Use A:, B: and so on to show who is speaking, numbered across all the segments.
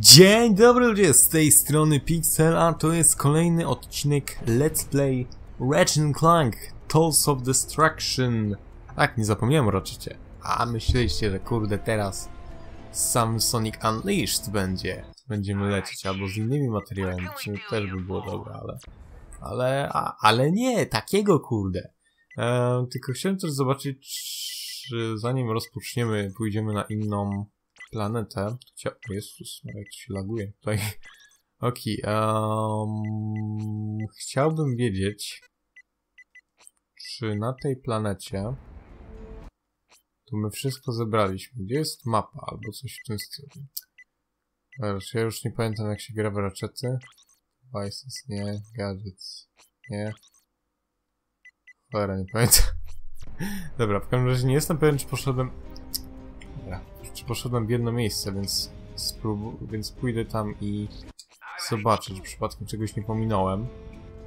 A: Dzień dobry ludzie, z tej strony Pixel, a to jest kolejny odcinek Let's Play Ratchet Clank Tools of Destruction. Tak, nie zapomniałem o Ratchetie. A myśleliście, że kurde teraz sam Sonic Unleashed będzie. Będziemy lecieć, albo z innymi materiałami, sumie też by było dobre, ale... Ale, a, ale nie, takiego kurde. E, tylko chciałem też zobaczyć, czy zanim rozpoczniemy, pójdziemy na inną planetę. Chcia... O Jezus, jak to się laguje tutaj. Okej, um, chciałbym wiedzieć, czy na tej planecie to my wszystko zebraliśmy. Gdzie jest mapa albo coś w tym stylu? Zobacz, ja już nie pamiętam jak się gra w raczety. Devices, nie. Gadgets, nie. Cholera, nie pamiętam. Dobra, w każdym razie nie jestem pewien, czy poszedłem... Dobra, poszedłem w jedno miejsce, więc więc pójdę tam i zobaczę, czy przypadkiem czegoś nie pominąłem.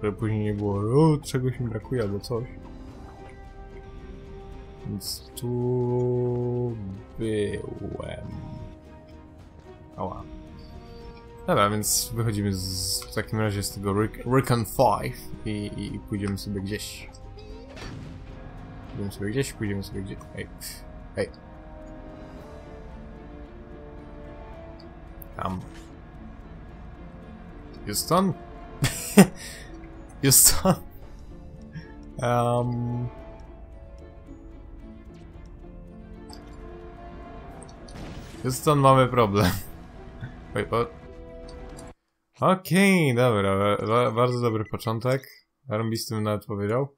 A: Żeby później nie było, o, czegoś mi brakuje albo coś. Więc tu byłem. Ała. Dobra, więc wychodzimy z, w takim razie z tego Recon 5 i, i, i pójdziemy sobie gdzieś. Pójdziemy sobie gdzieś, pójdziemy sobie gdzieś. Ej, ej. Tam. Houston? Houston? um... Houston, mamy problem. Okej, okay, dobra, ba bardzo dobry początek. Armbisty bym nawet powiedział.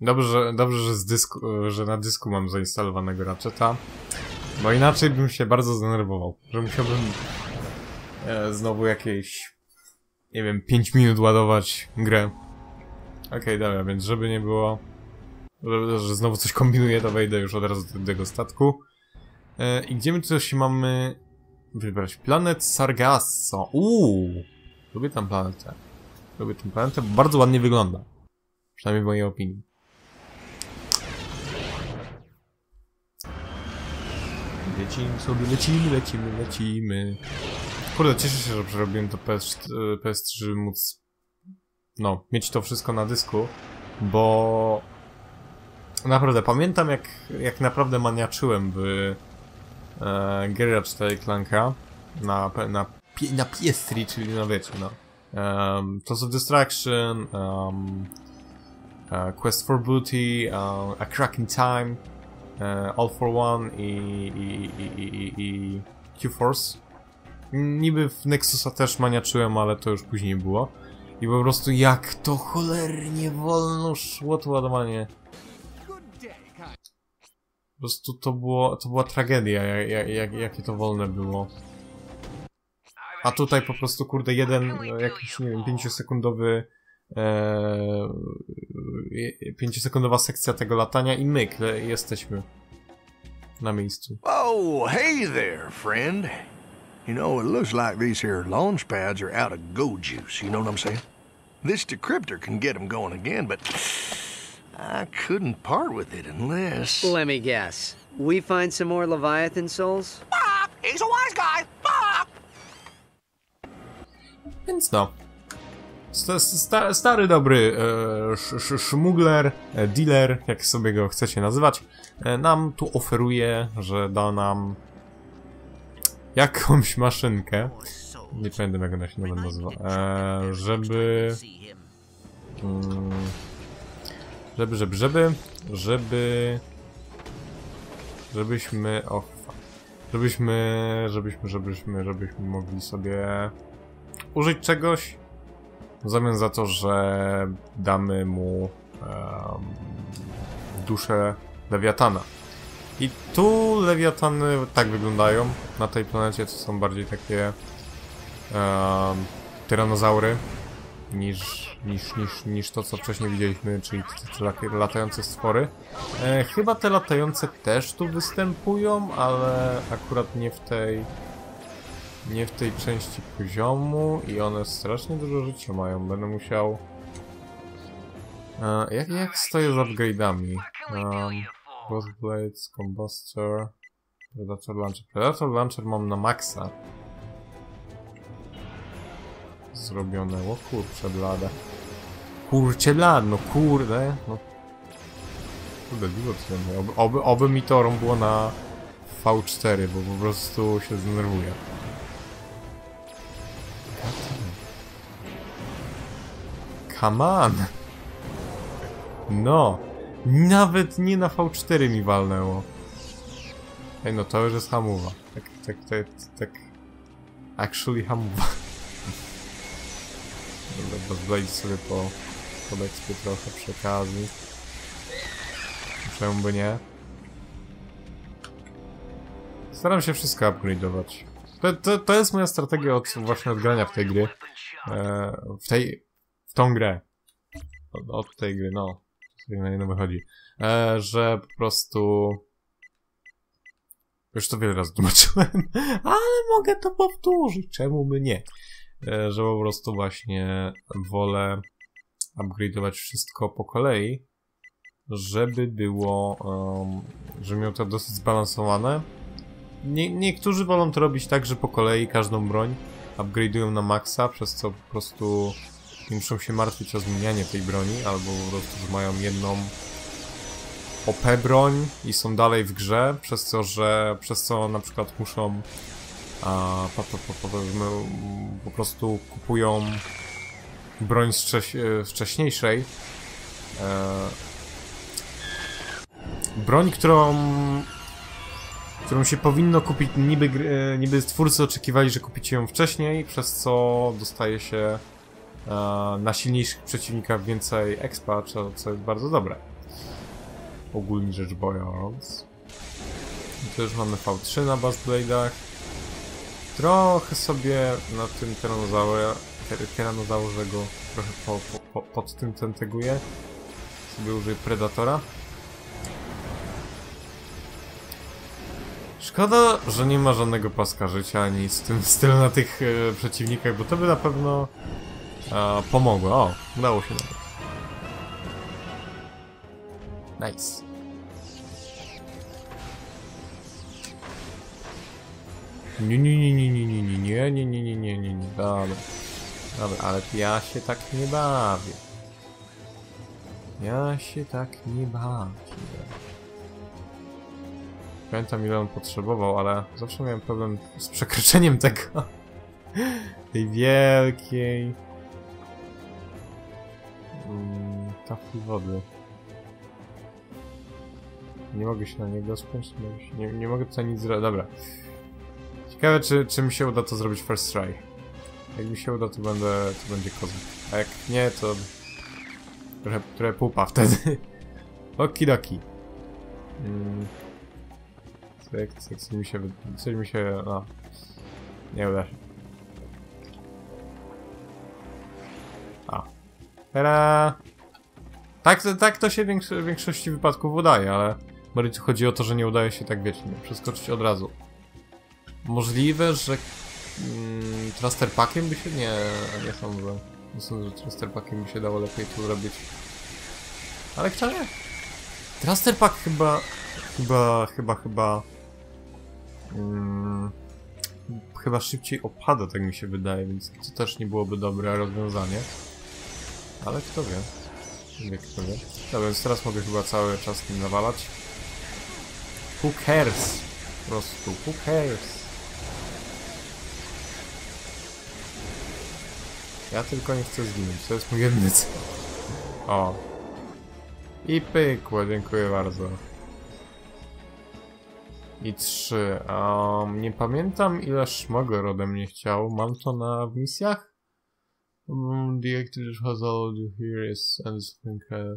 A: Dobrze, dobrze że, z dysku, że na dysku mam zainstalowanego Ratcheta. Bo inaczej bym się bardzo zdenerwował. Że musiałbym e, znowu jakieś, nie wiem, 5 minut ładować grę. Okej, okay, dobra, więc żeby nie było, że, że znowu coś kombinuję, to wejdę już od razu do tego statku. E, I gdzie my coś mamy wybrać? Planet Sargasso. Uuu, lubię tam planetę. Lubię tę planetę, bardzo ładnie wygląda. Przynajmniej w mojej opinii. Lecimy sobie, lecimy, lecimy, lecimy. Kurde, cieszę się, że przerobiłem to PS, PS3, żeby móc no, mieć to wszystko na dysku, bo naprawdę pamiętam jak, jak naprawdę maniaczyłem w e, gry 4 Clanka na, na, na PS3, czyli no wiecie, no. Um, Tools of Distraction, um, uh, Quest for Booty, uh, A Crack in Time, All for One i, i, i, i, i Q-Force. Niby w Nexusa też maniaczyłem, ale to już później było. I po prostu jak to cholernie wolno szło to ładowanie. Po prostu to było, to była tragedia, jak, jak, jakie to wolne było. A tutaj po prostu, kurde, jeden jakiś, nie wiem, pięciosekundowy Sekcja tego latania i myk, jesteśmy na miejscu.
B: Oh, hey there, friend. You know, it looks like these here launch pads are out of go juice, you know what I'm saying? This decryptor can get them going again, but I couldn't part with it unless...
C: Let me guess. We find some more Leviathan souls?
B: Bob! He's a wise guy! Bob!
A: Więc no, Sta stary, dobry e, szmugler, e, dealer, jak sobie go chcecie nazywać, e, nam tu oferuje, że da nam jakąś maszynkę. Nie pamiętam jak ona się nawet nazywa. E, żeby... Mm, żeby, żeby, żeby, żeby... Żebyśmy... O, żebyśmy, żebyśmy, żebyśmy, żebyśmy mogli sobie użyć czegoś, w zamian za to, że damy mu um, duszę Lewiatana. I tu Lewiatany tak wyglądają. Na tej planecie to są bardziej takie um, tyranozaury niż, niż, niż, niż to, co wcześniej widzieliśmy, czyli te, te latające stwory. E, chyba te latające też tu występują, ale akurat nie w tej nie w tej części poziomu i one strasznie dużo życia mają. Będę musiał... E, jak, jak stoję z upgrade'ami? Um, Blades, Combustor... Predator Launcher. Predator Launcher mam na maksa. Zrobione. O kurcze blade. Kurcze blad, no kurde. No. Kurde, dużo tutaj. Oby, oby, oby mi to rąbło na V4, bo po prostu się zdenerwuję. Come on! No! Nawet nie na V4 mi walnęło. Ej, no to już jest hamowa. Tak, tak, tak, tak. Actually hamowa. Dobra, pozwolić sobie po, expie trochę przy okazji. Czemu by nie? Staram się wszystko upgrade'ować. To, to, to jest moja strategia od, właśnie od grania w tej gry. E, w tej... w tą grę. Od, od tej gry, no. Na nie wychodzi. E, że po prostu... Już to wiele razy tłumaczyłem, ale mogę to powtórzyć, czemu by nie? E, że po prostu właśnie wolę upgrade'ować wszystko po kolei, żeby było, um, żeby miał to dosyć zbalansowane. Nie, niektórzy wolą to robić tak, że po kolei każdą broń upgrade'ują na maksa, przez co po prostu nie muszą się martwić o zmienianie tej broni, albo po prostu, że mają jedną OP broń i są dalej w grze, przez co, że przez co na przykład muszą a, po, po, po, po prostu kupują broń z wcześ, wcześniejszej e, broń, którą którą się powinno kupić niby, e, niby twórcy oczekiwali, że kupicie ją wcześniej, przez co dostaje się na silniejszych przeciwnikach więcej expa, co, co jest bardzo dobre ogólnie rzecz biorąc. I tu już mamy V3 na Blastblade'ach. Trochę sobie na tym tyranozaurze, tyranozaurze go trochę po, po, pod tym tenteguję. Sobie użyję Predatora. Szkoda, że nie ma żadnego paska życia ani z tym stylu na tych e, przeciwnikach, bo to by na pewno e, pomogło. O, udało się nawet. Nice. Nie, nie, nie, nie, nie, nie, nie, nie, nie, nie, nie, nie, nie, dobra. Dobra, ale ja się tak nie bawię. Ja się tak nie bawię. Pamiętam ile on potrzebował, ale zawsze miałem problem z przekroczeniem tego. Tej wielkiej... Mm, tafli wody. Nie mogę się na niego spiąć, nie, nie, mogę tutaj nic zrobić. Dobra. Ciekawe, czy, czy mi się uda to zrobić first try. Jak mi się uda, to będę, to będzie kozak. A jak nie, to trochę, trochę pupa wtedy. Okidoki. Mm. Cyk, cyk, mi się, coś mi się, no. Nie uda się. Tada! Tak, tak to się w większości wypadków udaje, ale bardziej chodzi o to, że nie udaje się tak wiecznie, przeskoczyć od razu. Możliwe, że mm, Traster Packiem by się... Nie, nie sądzę. Nie sądzę, że Traster Packiem by się dało lepiej tu zrobić. Ale kto wie? Traster Pack chyba... Chyba, chyba, chyba... Mm, chyba szybciej opada, tak mi się wydaje, więc to też nie byłoby dobre rozwiązanie. Ale kto wie. Nie kto wie. Dobra, więc teraz mogę chyba cały czas tym nawalać. Who cares? Po prostu, who cares? Ja tylko nie chcę zginąć, to jest mój jedyny cel. O. I pykło, dziękuję bardzo. I trzy. Um, nie pamiętam ile szmogler ode mnie chciał. Mam to na misjach? The actor has all you hear is anything uh,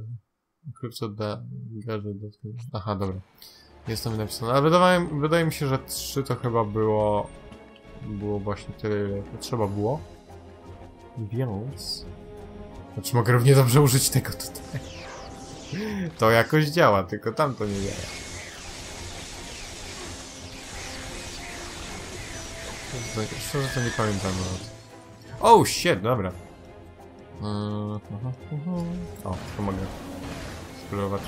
A: crypto da gadget. Aha, dobra. Jest tam napisane. Ale wydaje, wydaje mi się, że trzy to chyba było było właśnie tyle, ile trzeba było. Więc... Znaczy mogę równie dobrze użyć tego tutaj. To jakoś działa, tylko tam to nie działa. Szczerze to nie pamiętam nawet. Oh shit, dobra. Mhm, mhm. O, to mogę spróbować.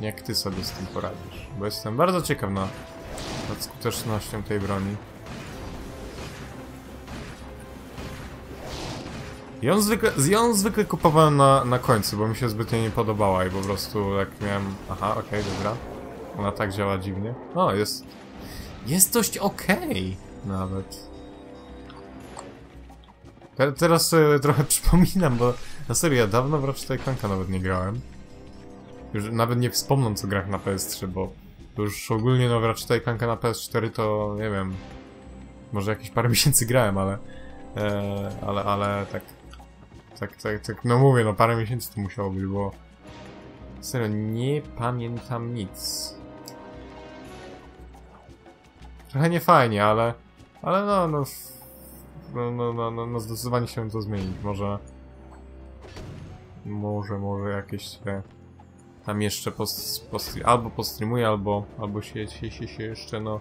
A: jak ty sobie z tym poradzisz. Bo jestem bardzo ciekaw na, nad skutecznością tej broni. Ją zwykle, ją zwykle kupowałem na, na końcu, bo mi się zbytnio nie podobała i po prostu jak miałem... Aha, okej, dobra. Ona tak działa dziwnie. O, jest... Jest dość okej nawet. Te, teraz trochę przypominam, bo na serio, ja dawno w Ratchet Clanka nawet nie grałem. Już nawet nie wspomnąc o grach na PS3, bo już ogólnie no w Ratchet Clanka na PS4 to, nie wiem, może jakieś parę miesięcy grałem, ale... E, ale, ale tak... Tak, tak, tak, no mówię, no parę miesięcy to musiało być, bo... Serio, nie pamiętam nic. Trochę nie fajnie, ale... Ale no, no... No, no, no, no, no zdecydowanie się to zmienić. Może... Może, może jakieś te... Tam jeszcze post, post, albo postreamuję, albo, albo się, się, się, się jeszcze, no...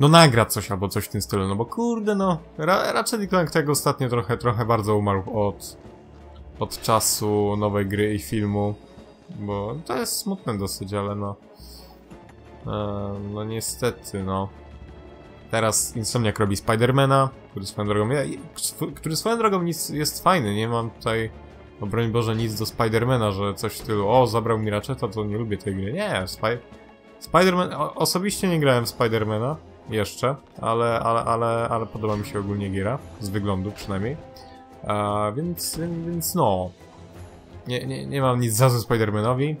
A: No nagra coś, albo coś w tym stylu, no bo kurde, no... Ra, raczej Clank tego ostatnio trochę, trochę bardzo umarł od... Od czasu nowej gry i filmu. Bo to jest smutne dosyć, ale no... E, no niestety, no. Teraz Insomniac robi Spidermana, który swoją drogą, ja, który swoją drogą nic, jest fajny, nie mam tutaj, no broń Boże, nic do Spidermana, że coś w stylu, o, zabrał mi Ratcheta, to nie lubię tej gry. Nie, Spy Spiderman, osobiście nie grałem Spidermana, jeszcze, ale, ale, ale, ale podoba mi się ogólnie giera, z wyglądu przynajmniej. A, więc, więc no, nie, nie, nie mam nic za złe Spidermanowi.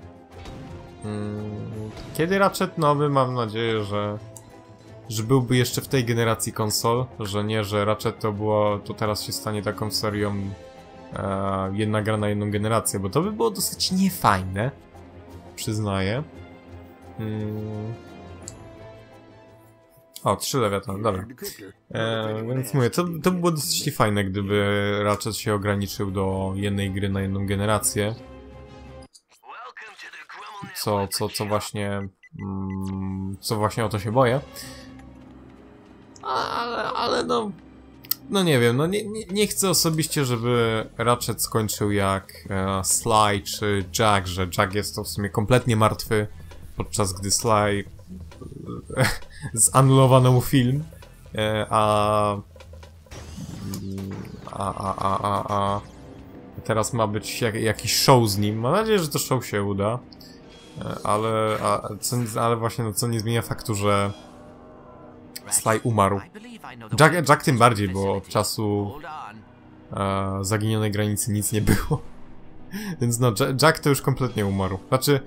A: Mm, Kiedy Ratchet nowy, mam nadzieję, że że byłby jeszcze w tej generacji konsol, że nie, że Ratchet to było, to teraz się stanie taką serią e, jedna gra na jedną generację, bo to by było dosyć niefajne, przyznaję. Mm. O, trzy lewiatan, dobra. E, więc mówię, to, to by było dosyć niefajne, gdyby Ratchet się ograniczył do jednej gry na jedną generację. Co, co, co właśnie... Mm, co właśnie o to się boję. Ale, ale no... No nie wiem, no nie, nie, nie chcę osobiście, żeby Ratchet skończył jak e, Sly czy Jack, że Jack jest to w sumie kompletnie martwy, podczas gdy Sly e, zanulowano mu film, e, a, a, a, a, a, a teraz ma być jak, jakiś show z nim. Mam nadzieję, że to show się uda, e, ale, a, co, ale właśnie no, co nie zmienia faktu, że Sly umarł. Jack, Jack tym bardziej, bo od czasu e, zaginionej granicy nic nie było. Więc no, Ja- Jack to już kompletnie umarł. Znaczy,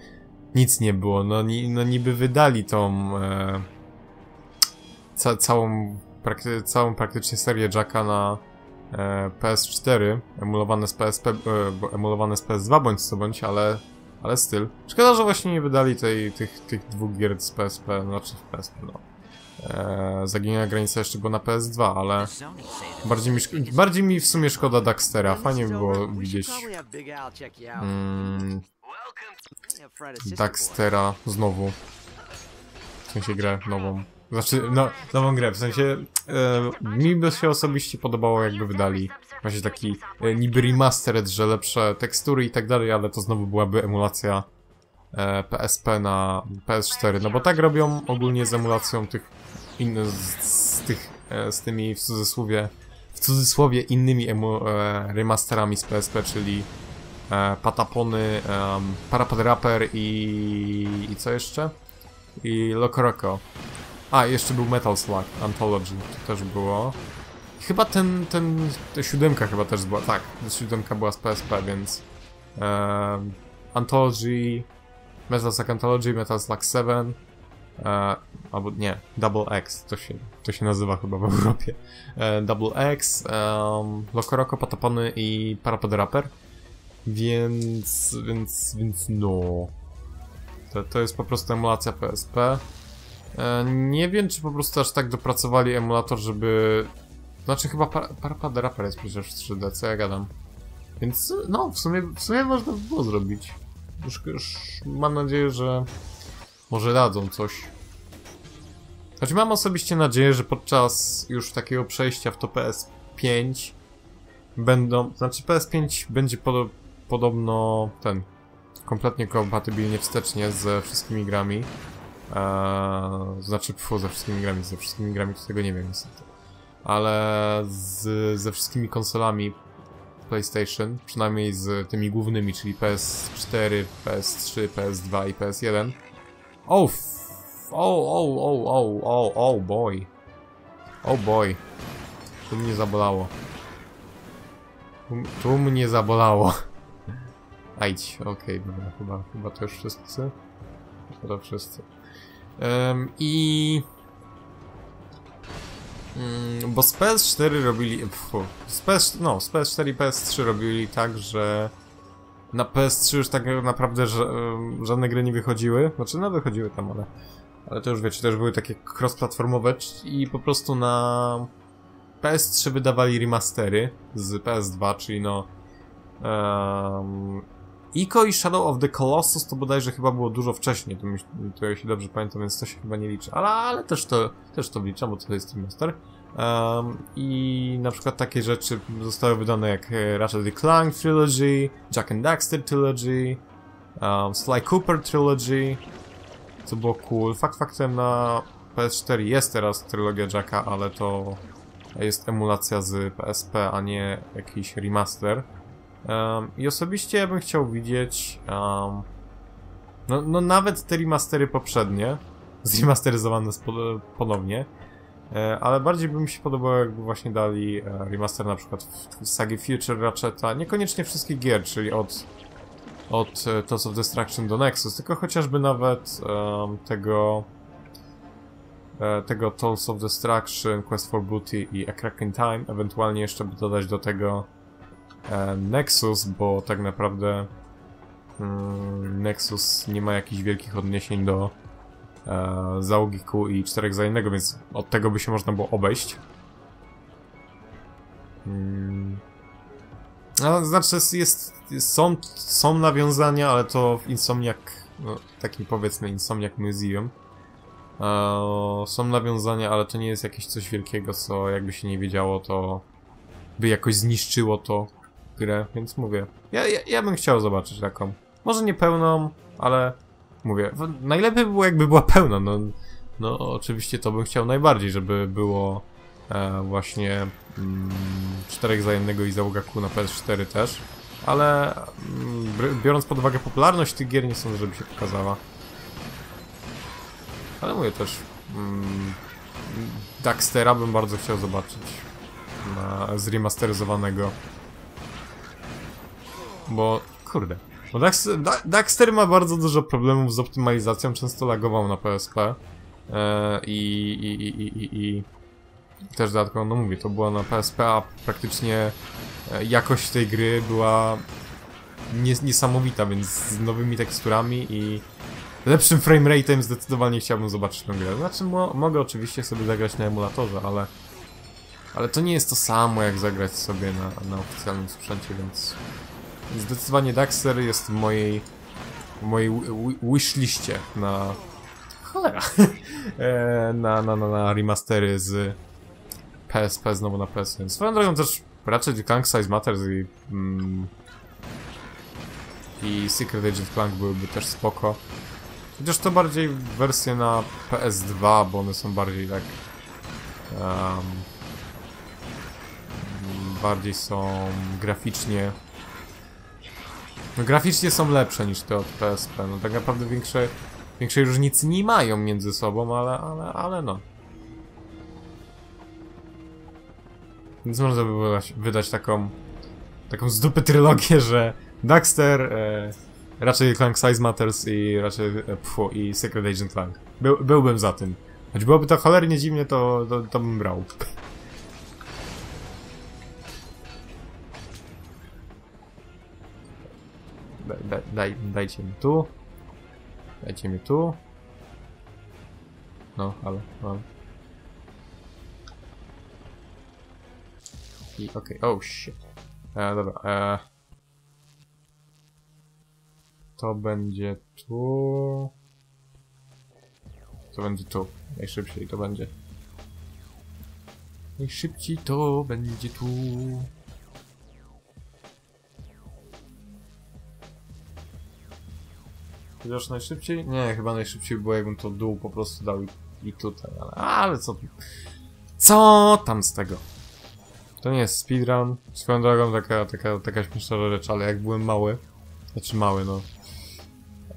A: nic nie było. No, ni, no niby wydali tą e, ca, całą, prakty, całą praktycznie serię Jacka na e, PS4, emulowane z PSP, e, emulowane z PS2 bądź co bądź, ale, ale styl. Szkoda, że właśnie nie wydali tej, tych, tych dwóch gier z PSP, znaczy w PSP, no. E, Zaginiona granica jeszcze była na PS2, ale bardziej mi, bardziej mi w sumie szkoda Daxtera. Fajnie by było widzieć mm, Daxtera znowu. W sensie grę nową. Znaczy, no, nową grę, w sensie e, mi by się osobiście podobało jakby wydali właśnie taki e, niby remastered, że lepsze tekstury i tak dalej, ale to znowu byłaby emulacja e, PSP na PS4, no bo tak robią ogólnie z emulacją tych in, z, z tych, e, z tymi w cudzysłowie w cudzysłowie innymi emu, e, remasterami z PSP, czyli e, Patapony, um, Parapet Rapper i, i co jeszcze? I Lokoroko. A, jeszcze był Metal Slug Anthology, to też było. Chyba ten, ten, ta siódemka chyba też była, tak, siódemka była z PSP, więc um, Anthology, Metal Slug Anthology, Metal Slug 7, e, albo nie, Double X, to się, to się nazywa chyba w Europie. E, Double X, um, Lokoroko, Patapony i Parapet Rapper. Więc, więc, więc no. To, to jest po prostu emulacja PSP. E, nie wiem, czy po prostu aż tak dopracowali emulator, żeby... Znaczy chyba par Rapper jest przecież w 3D, co ja gadam. Więc no, w sumie, w sumie można by było zrobić. Już, już mam nadzieję, że może dadzą coś. Znaczy mam osobiście nadzieję, że podczas już takiego przejścia w to PS5 będą, znaczy PS5 będzie podo podobno ten kompletnie kompatybilnie wstecznie ze wszystkimi grami. Eee, znaczy, pfu, ze wszystkimi grami, ze wszystkimi grami to tego nie wiem niestety. Ale z, ze wszystkimi konsolami PlayStation, przynajmniej z tymi głównymi, czyli PS4, PS3, PS2 i PS1. Oh, oh, oh, oh, oh, oh, oh boy. Oh boy. Tu mnie zabolało. Tu, tu mnie zabolało. Ajdź, okej, dobra, chyba, chyba to już wszyscy. To wszyscy. Em, I... Mm, bo z PS4 robili... Pfu, z PS, no, z PS4 i PS3 robili tak, że... Na PS3 już tak naprawdę żadne gry nie wychodziły. Znaczy, no wychodziły tam, ale... Ale to już wiecie, też były takie cross-platformowe i po prostu na... PS3 wydawali remastery z PS2, czyli no... Um, Ico i Shadow of the Colossus to bodajże chyba było dużo wcześniej, to, myśl, to ja się dobrze pamiętam, więc to się chyba nie liczy. Ale, ale też to też to wliczam, bo to jest remaster. Um, I na przykład takie rzeczy zostały wydane jak e, Ratchet Clank Trilogy, Jack and Daxter Trilogy, um, Sly Cooper Trilogy, co było cool. Fakt faktem na PS4 jest teraz trylogia Jacka, ale to jest emulacja z PSP, a nie jakiś remaster. Um, I osobiście ja bym chciał widzieć um, no, no nawet te remastery poprzednie, zremasteryzowane ponownie, ale bardziej by mi się podobało jakby właśnie dali e, remaster na przykład w, sagi Future Ratcheta, niekoniecznie wszystkich gier, czyli od od e, Tales of Destruction do Nexus, tylko chociażby nawet em, tego e, tego Tales of Destruction, Quest for Booty i A Crack in Time, ewentualnie jeszcze by dodać do tego e, Nexus, bo tak naprawdę mm, Nexus nie ma jakichś wielkich odniesień do e, załogi Q i 4 za innego, więc od tego by się można było obejść. Mm. No, znaczy jest, jest, są, są nawiązania, ale to w Insomniac, no, takim powiedzmy Insomniac Museum. E, są nawiązania, ale to nie jest jakieś coś wielkiego, co jakby się nie wiedziało, to by jakoś zniszczyło to grę, więc mówię. Ja, ja, ja bym chciał zobaczyć taką. Może nie pełną, ale mówię. Najlepiej by było jakby była pełna, no, no oczywiście to bym chciał najbardziej, żeby było e, właśnie mm, czterech za i załoga Q na PS4 też. Ale mm, biorąc pod uwagę popularność tych gier, nie sądzę, żeby się pokazała. Ale mówię też. Mm, Daxtera bym bardzo chciał zobaczyć. Na, zremasteryzowanego. Bo, kurde. Da, Daxter ma bardzo dużo problemów z optymalizacją, często lagował na PSP. E, i, i, i, i, i, też dodatkowo, no mówię, to była na PSP, a praktycznie e, jakość tej gry była nies niesamowita, więc z nowymi teksturami i lepszym framerate'em zdecydowanie chciałbym zobaczyć tę grę. Znaczy, mo mogę oczywiście sobie zagrać na emulatorze, ale ale to nie jest to samo, jak zagrać sobie na, na oficjalnym sprzęcie, więc zdecydowanie Daxter jest w mojej w mojej wi- wi- wishliście na cholera e, na, na, na, na remastery z PSP znowu na PS1. Swoją drogą też raczej Clank Size Matters i mm, i Secret Agent Clank byłyby też spoko. Chociaż to bardziej wersje na PS2, bo one są bardziej tak em, bardziej są graficznie no graficznie są lepsze niż te od PSP. No tak naprawdę większe, większej różnicy nie mają między sobą, ale, ale, ale no. Więc można by wydać, wydać taką taką z dupy trylogię, że Daxter, e, raczej Clank Size Matters i raczej e, pfu, i Secret Agent Clank. Był, byłbym za tym. Choć byłoby to cholernie dziwnie, to, to, to bym brał. Daj, daj, daj, dajcie mi tu. Dajcie mi tu. No, ale, ale. I okej, oh shit. E, dobra, e. To będzie tu. To będzie tu. Najszybciej to będzie. Najszybciej to będzie tu. Chociaż najszybciej? Nie, chyba najszybciej było jakbym to dół po prostu dał i, i tutaj, ale, ale co Co tam z tego? To nie jest speedrun. Swoją drogą taka, taka, taka śmieszna rzecz, ale jak byłem mały, znaczy mały, no.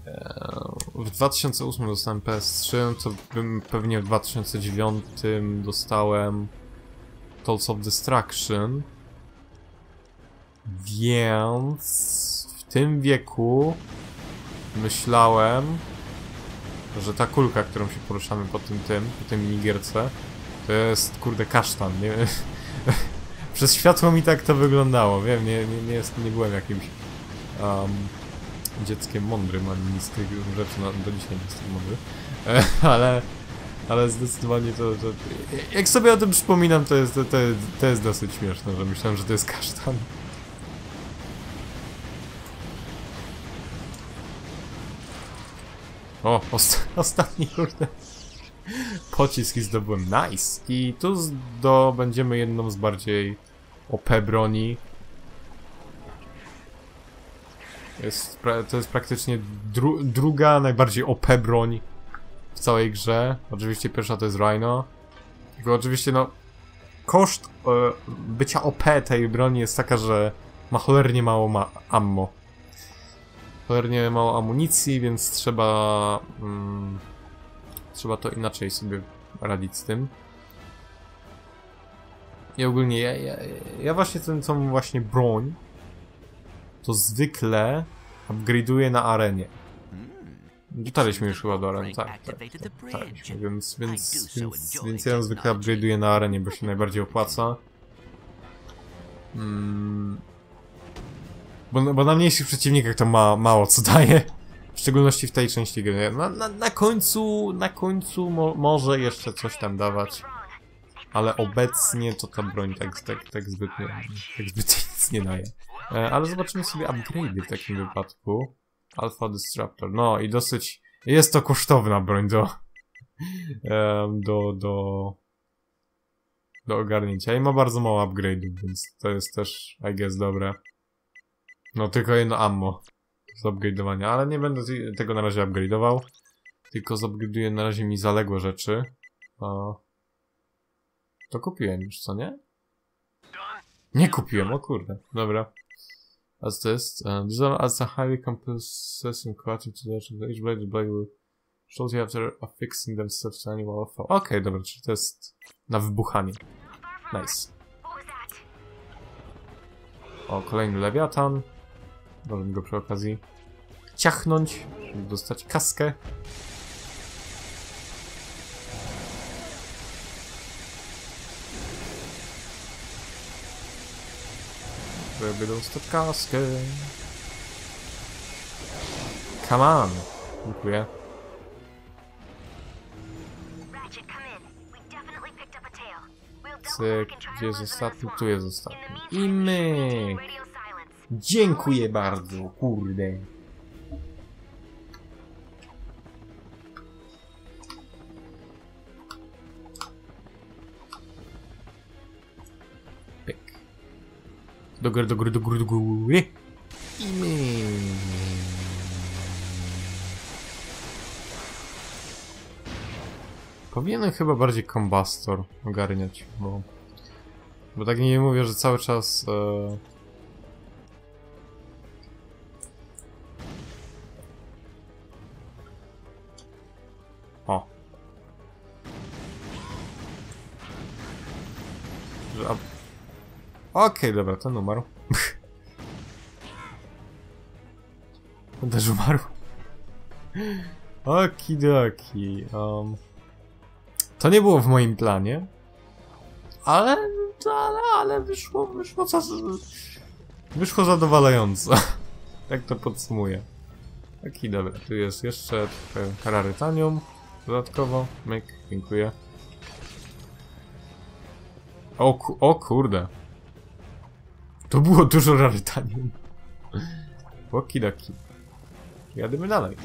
A: Eee, W 2008 dostałem PS3, to bym pewnie w 2009 dostałem Tools of Destruction. Więc w tym wieku myślałem, że ta kulka, którą się poruszamy po tym tym, po tym minigierce, to jest kurde kasztan, nie Przez światło mi tak to wyglądało, wiem, nie, nie, nie, jest, nie byłem jakimś um, dzieckiem mądrym, ani nic z tych rzeczy, no, do dzisiaj nie jestem mądry, ale, ale zdecydowanie to, to, jak sobie o tym przypominam, to jest, to, to jest dosyć śmieszne, że myślałem, że to jest kasztan. O, ost ostatni kurde. Pocisk i zdobyłem. Nice. I tu zdobędziemy jedną z bardziej OP broni. Jest, to jest praktycznie dru druga najbardziej OP broń w całej grze. Oczywiście pierwsza to jest Rhino. Tylko oczywiście no koszt e, bycia OP tej broni jest taka, że ma cholernie mało ma ammo. Cholernie mało amunicji, więc trzeba... Mm, trzeba to inaczej sobie radzić z tym. I ogólnie ja, ja, ja właśnie ten, tą właśnie broń to zwykle upgrade'uję na arenie. Dotarliśmy już chyba do areny, tak, tak, tak, więc, więc, więc, więc ja ją zwykle upgrade'uję na arenie, bo się najbardziej opłaca. Mm. Bo, bo na mniejszych przeciwnikach to ma, mało co daje. W szczególności w tej części gry. Na, na, na końcu, na końcu mo, może jeszcze coś tam dawać. Ale obecnie to ta broń tak, tak, tak zbytnio, tak zbytnio nic nie daje. E, ale zobaczymy sobie upgrade'y w takim wypadku. Alpha Disruptor. No i dosyć... Jest to kosztowna broń do... do, do... do ogarnięcia. I ma bardzo mało upgrade'ów, więc to jest też, I guess, dobre. No tylko jedno ammo z upgrade'owania, ale nie będę tego na razie upgrade'ował. Tylko zupgrade'uję na razie mi zaległe rzeczy. O. To kupiłem już, co nie? Nie kupiłem, o kurde. Dobra. As this, uh, design as a highly compressing quality to the each blade, blade will you after affixing themselves to any wall of Okej, okay, dobra, czyli to jest na wybuchanie. Nice. O, kolejny lewiatan. Możemy go przy okazji ciachnąć, żeby dostać kaskę. Żeby dostać kaskę. Come on! Dziękuję. Cyk, gdzie jest ostatni? Tu jest ostatni. I myk! Dziękuję bardzo, kurde. Pyk. Do góry, do góry, do góry, do góry. I my. Powinienem chyba bardziej kombastor ogarniać, bo... Bo tak nie mówię, że cały czas... E okay, dobra, ten umarł. On też umarł. Okidoki. Um, to nie było w moim planie. Ale, ale, ale wyszło, wyszło, wyszło zadowalająco. tak to podsumuję. Taki dobra, tu jest jeszcze trochę kararytanium. Dodatkowo, myk, dziękuję. O, o kurde. To było dużo rarytanium. Okidaki. Jadymy dalej.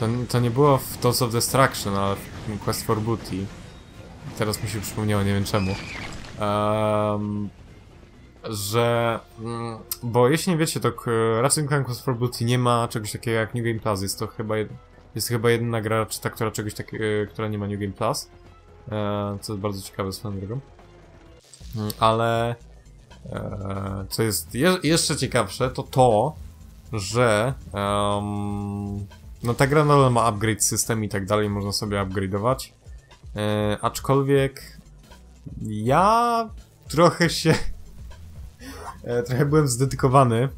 A: To, to nie było w Tools of Destruction, ale w Quest for Booty. Teraz mi się przypomniało, nie wiem czemu. Em, że... mm, Bo jeśli nie wiecie, to Ratchet Clank for Booty nie ma czegoś takiego jak New Game Plus. Jest to chyba... Jed... Jest chyba jedna gra, czy ta, która czegoś takiego, która nie ma New Game Plus. E, co jest bardzo ciekawe swoją drogą. Mm, Ale... E, co jest je jeszcze ciekawsze, to to, że em, no ta gra nadal ma upgrade system i tak dalej, można sobie upgrade'ować. Aczkolwiek ja trochę się trochę byłem zdedykowany e,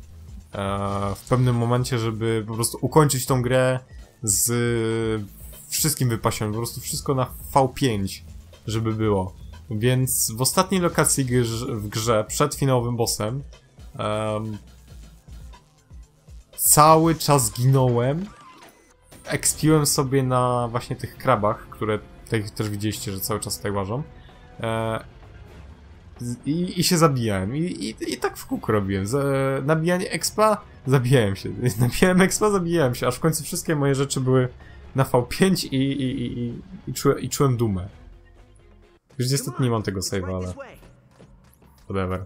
A: w pewnym momencie, żeby po prostu ukończyć tą grę z wszystkim wypasionym, po prostu wszystko na V5, żeby było. Więc w ostatniej lokacji w grze, przed finałowym bossem, em, cały czas ginąłem. Ekspiłem sobie na właśnie tych krabach, które też widzieliście, że cały czas tutaj łażą. E, i, I się zabijałem. I, i, I tak w kółko robiłem. Z, nabijanie expa, zabijałem się. Nabijałem expa, zabijałem się. Aż w końcu wszystkie moje rzeczy były na V5 i, i, i, i, i, czułem, i czułem dumę. Już niestety nie mam tego save'a, ale whatever.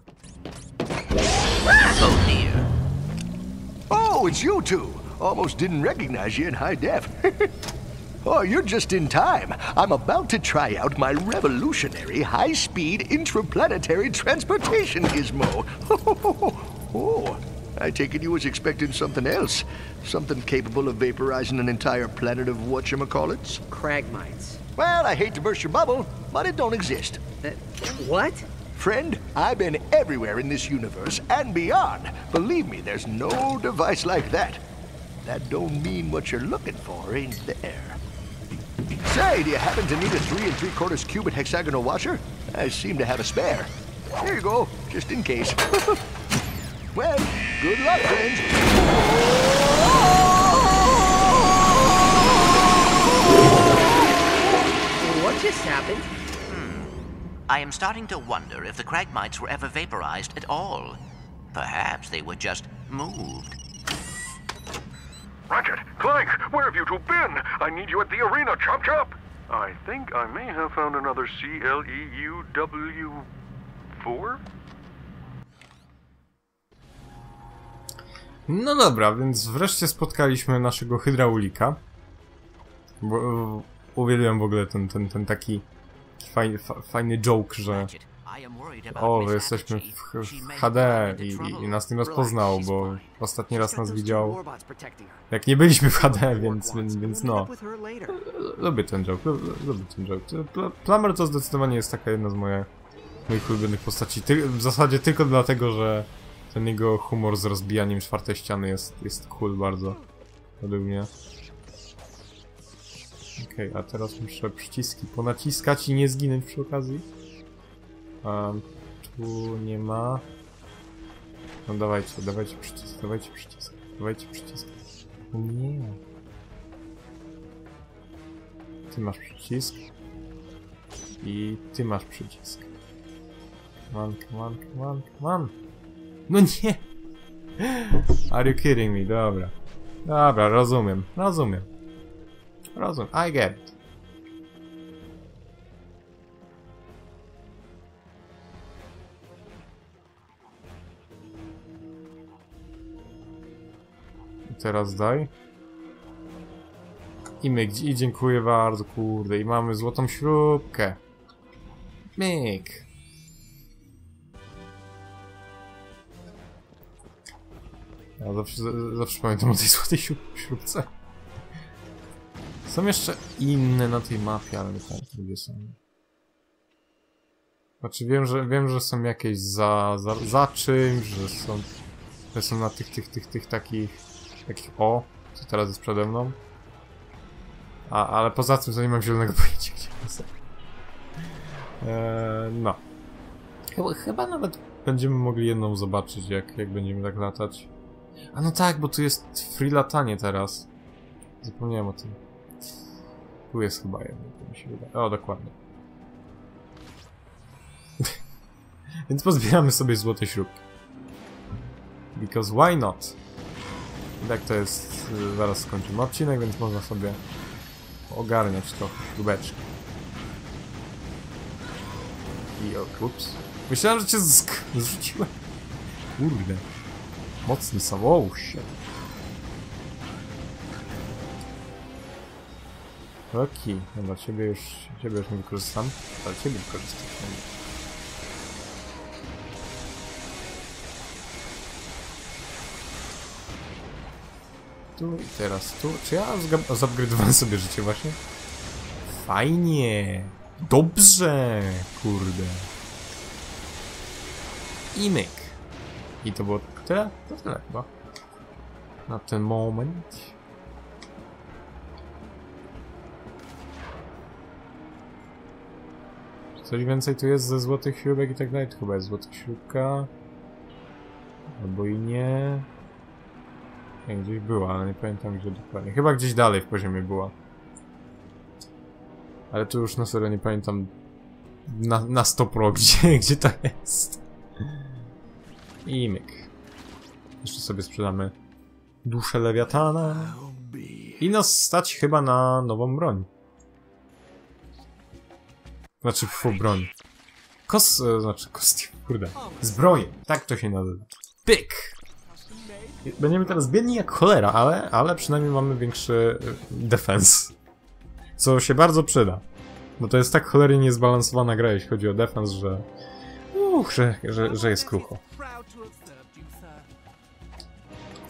B: Oh, it's you two. Almost didn't recognize you in high def. oh, you're just in time. I'm about to try out my revolutionary high speed intraplanetary transportation gizmo. oh, I take it you was expecting something else. Something capable of vaporizing an entire planet of whatchamacallits?
C: Cragmites.
B: Well, I hate to burst your bubble, but it don't exist.
C: Uh, what?
B: Friend, I've been everywhere in this universe and beyond. Believe me, there's no device like that. That don't mean what you're looking for ain't there. Say, do you happen to need a three and three quarters cubic hexagonal washer? I seem to have a spare. Here you go, just in case. well, good luck, friends.
C: What just happened? Hmm.
D: I am starting to wonder if the Cragmites were ever vaporized at all. Perhaps they were just moved.
E: Ratchet, Clank, where have you two been? I need you at the arena, Chop Chop. I think I may have found another C L E U W four.
A: No dobra, więc wreszcie spotkaliśmy naszego hydraulika. Bo, e, uwielbiam w ogóle ten, ten, ten taki fajny, fa, fajny joke, że
D: Ratchet,
A: O,
D: Miss
A: jesteśmy w, w HD i, i, i nas nie rozpoznał, bo ostatni raz nas widział jak nie byliśmy w HD, więc, więc, więc no. Lubię ten joke, lu- lubię ten joke. To Pl- Plumber to zdecydowanie jest taka jedna z moje, moich ulubionych postaci. Ty, w zasadzie tylko dlatego, że ten jego humor z rozbijaniem czwartej ściany jest, jest cool bardzo. Według mnie. Okej, a teraz muszę przyciski ponaciskać i nie zginąć przy okazji. Um, tu nie ma. No dawajcie, dawajcie przycisk, dawajcie przycisk, dawajcie przycisk. Nie. Ty masz przycisk. I ty masz przycisk. Come on, come on. No nie! Are you kidding me? Dobra. Dobra, rozumiem, rozumiem. Rozumiem, I get it. Teraz daj. I myk, i dziękuję bardzo, kurde, i mamy złotą śrubkę. Myk. Ja zawsze, zawsze pamiętam o tej złotej śrub, śrubce. Są jeszcze inne na tej mapie, ale nie pamiętam gdzie są. Znaczy wiem, że wiem, że są jakieś za, za, za czymś, że są, że są na tych, tych, tych, tych takich, takich o, co teraz jest przede mną. A, ale poza tym to nie mam zielonego pojęcia, gdzie są. Eee, no. Chyba, chyba nawet będziemy mogli jedną zobaczyć, jak, jak będziemy tak latać. A no tak, bo tu jest free latanie teraz. Zapomniałem o tym. Tu jest chyba jedno, to mi się wydaje. O, dokładnie. Więc pozbieramy sobie złote śrubki. Because why not? Tak to jest, y, zaraz skończymy odcinek, więc można sobie ogarniać to śrubeczki. I o, ups. Myślałem, że cię zrzuciłem. Kurde. Mocny sam, oh shit. Okej, dobra, ciebie już, ciebie już nie wykorzystam, ale ciebie wykorzystam. Tu i teraz tu. Czy ja zupgrade'owałem sobie życie właśnie? Fajnie! Dobrze! Kurde. I myk. I to było tyle? To tyle chyba. Na ten moment. Coś więcej tu jest ze złotych śrubek i tak dalej? To chyba jest złota śrubka. Albo i nie. Nie, gdzieś była, ale nie pamiętam gdzie dokładnie. Chyba gdzieś dalej w poziomie była. Ale tu już na serio nie pamiętam na, na 100 pro, gdzie, gdzie to jest. I myk. Jeszcze sobie sprzedamy duszę lewiatana. I nas stać chyba na nową broń. Znaczy, fu, broń. Kos... E, znaczy, kostium, kurde. Zbroję, tak to się nazywa. Pyk! Będziemy teraz biedni jak cholera, ale, ale przynajmniej mamy większy e, defense. Co się bardzo przyda. Bo to jest tak cholernie niezbalansowana gra, jeśli chodzi o defense, że... Uch, że, że, że jest krucho.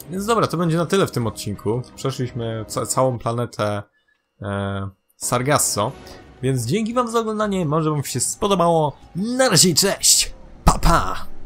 A: Więc dobra, to będzie na tyle w tym odcinku. Przeszliśmy ca całą planetę e, Sargasso. Więc dzięki wam za oglądanie, może wam się spodobało. Na razie, cześć! Pa, pa!